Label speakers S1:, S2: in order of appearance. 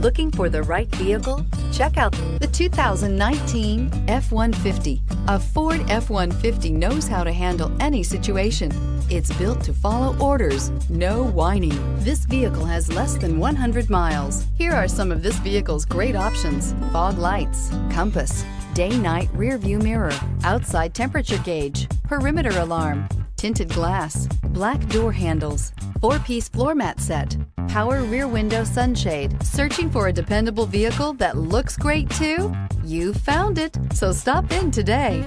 S1: Looking for the right vehicle? Check out the 2019 F-150. A Ford F-150 knows how to handle any situation. It's built to follow orders, no whining. This vehicle has less than 100 miles. Here are some of this vehicle's great options. Fog lights, compass, day-night rear view mirror, outside temperature gauge, perimeter alarm, tinted glass, black door handles, four-piece floor mat set, power rear window sunshade. Searching for a dependable vehicle that looks great too? You found it, so stop in today.